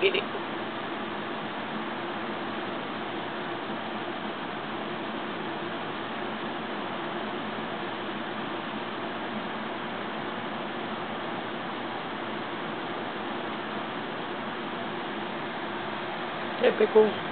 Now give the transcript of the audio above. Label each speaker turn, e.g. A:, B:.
A: Vire. É, pegou.